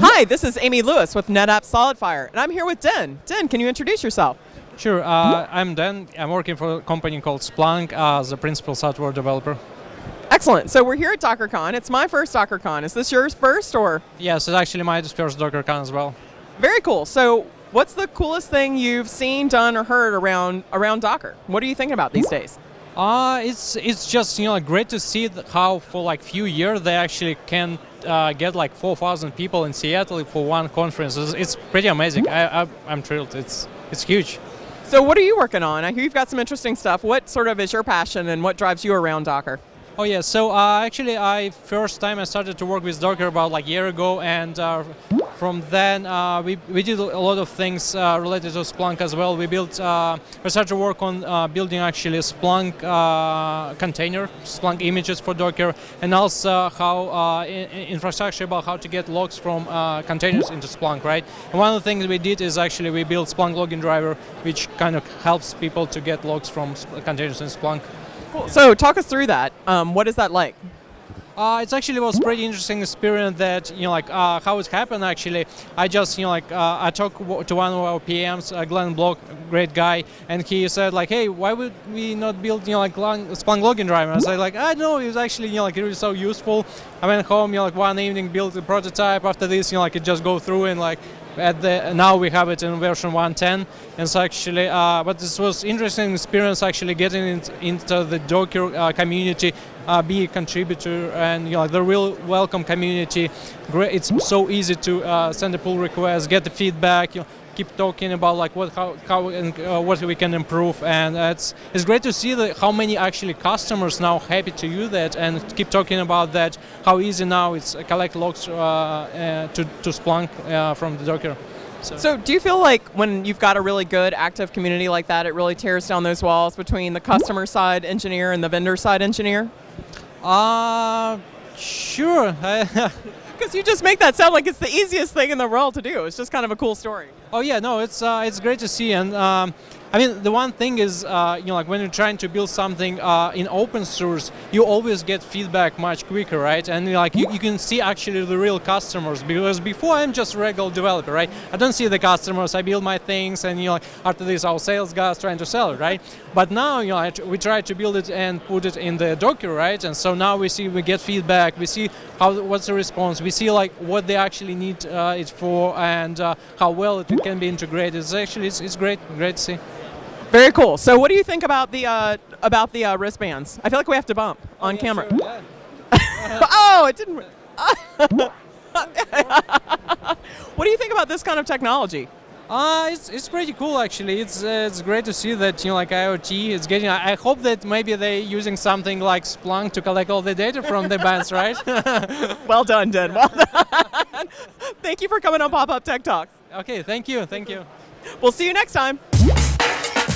Hi, this is Amy Lewis with NetApp SolidFire, and I'm here with Den. Den, can you introduce yourself? Sure, uh, I'm Dan. I'm working for a company called Splunk as a principal software developer. Excellent. So we're here at DockerCon. It's my first DockerCon. Is this yours first, or? Yes, it's actually my first DockerCon as well. Very cool. So, what's the coolest thing you've seen, done, or heard around around Docker? What are you thinking about these days? Uh, it's it's just you know great to see how for like few years they actually can uh, get like 4,000 people in Seattle for one conference. It's, it's pretty amazing. I, I, I'm thrilled. It's it's huge. So, what are you working on? I hear you've got some interesting stuff. What sort of is your passion, and what drives you around Docker? Oh yeah, so uh, actually I first time I started to work with Docker about like a year ago and uh, from then uh, we, we did a lot of things uh, related to Splunk as well. We built, uh, we started to work on building actually Splunk container, Splunk images for Docker and also how infrastructure about how to get logs from containers into Splunk, right? And one of the things we did is actually we built Splunk logging driver which kind of helps people to get logs from containers in Splunk. Cool. So talk us through that. Um, what is that like? Uh, it's actually was pretty interesting experience that you know like uh, how it happened actually. I just you know like uh, I talked to one of our PMs uh, Glenn Block great guy and he said like hey why would we not build you know like Splunk logging driver? I was like I know it was actually you know like really so useful I went home you know like one evening built a prototype. After this you know like it just go through and like at the now we have it in version 110 and so actually uh, but this was interesting experience actually getting it into the docker uh, community uh, be a contributor and you know the real welcome community. Great it's so easy to uh, send a pull request get the feedback you know, keep talking about like what how, how uh, what we can improve and it's it's great to see how many actually customers now happy to use that and keep talking about that how easy now it's collect logs uh, uh, to, to Splunk uh, from the Docker. So. so. do you feel like when you've got a really good active community like that, it really tears down those walls between the customer side engineer and the vendor side engineer? Uh, sure. Because you just make that sound like it's the easiest thing in the world to do. It's just kind of a cool story. Oh yeah, no, it's uh, it's great to see, and um, I mean, the one thing is, uh, you know, like when you're trying to build something uh, in open source, you always get feedback much quicker, right? And like you, you can see actually the real customers because before I'm just a regular developer, right? I don't see the customers. I build my things, and you know, like, after this, our sales guys trying to sell it, right? But now, you know, we try to build it and put it in the Docker, right? And so now we see we get feedback. We see how what's the response. We see like what they actually need uh, it for and uh, how well it can be integrated. It's actually it's, it's great, great to see. Very cool. So, what do you think about the uh, about the uh, wristbands? I feel like we have to bump on oh, yeah, camera. Sure, yeah. oh, it didn't. what do you think about this kind of technology? Uh, it's, it's pretty cool actually. It's uh, it's great to see that you know like IoT is getting. I hope that maybe they're using something like Splunk to collect all the data from the bands, right? well done, Den. Well done. thank you for coming on Pop Up Tech Talks. Okay, thank you, thank you. We'll see you next time.